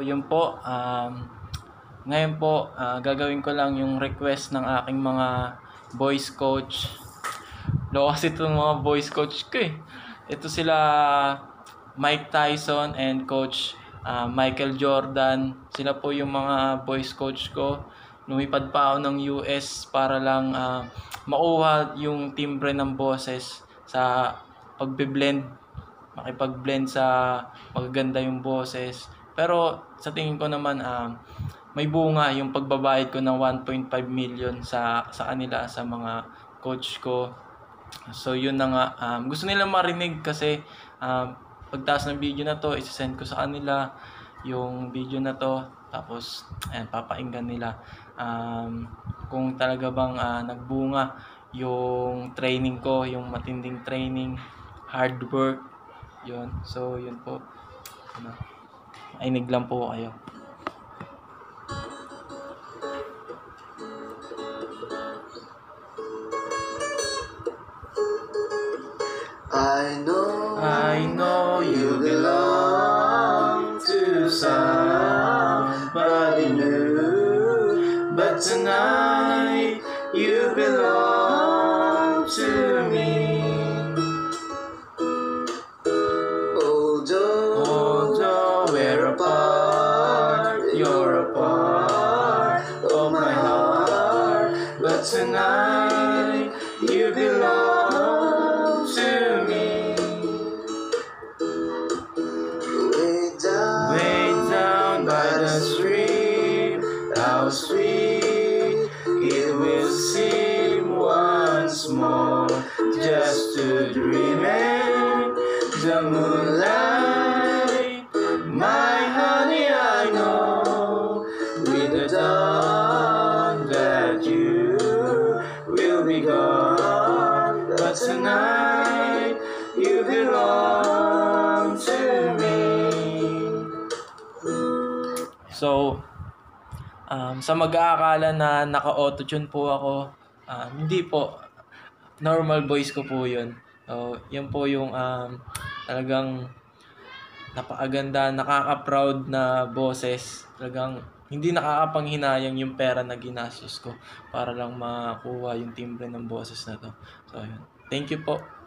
So, yun po, um, ngayon po, ah, gagawin ko lang yung request ng aking mga voice coach. Lo kasi itong mga voice coach ko eh. Ito sila Mike Tyson and coach ah, Michael Jordan. Sila po yung mga voice coach ko. Lumipad pa ako ng US para lang ah, makuha yung timbre ng boses sa pagbe-blend makipag-blend sa magaganda yung boses. Pero sa tingin ko naman um, may bunga yung pagbabayad ko ng 1.5 million sa sa kanila sa mga coach ko. So yun na nga. Um, gusto nila marinig kasi um, pagtaas ng video na to isesend ko sa kanila yung video na to. Tapos ayan papainggan nila. Um, kung talaga bang ah, nagbunga yung training ko yung matinding training hard work. Yun. So yun po. Ano, mainig lang po kayo. I know I know you belong to somebody new, but tonight you belong tonight you belong to me. way down, Way down by the stream, how sweet it will seem once more just to dream in the moonlight. Belong to me. So, um, sa mag-aakala na naka-autotune po ako, um, hindi po. Normal voice ko po yun. So, yan po yung um, talagang napakaganda, nakaka-proud na boses. Talagang hindi nakakapanghinayang yung pera na ginastos ko para lang makuha yung timbre ng boses na to. So, yun. Thank you po.